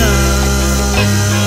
love.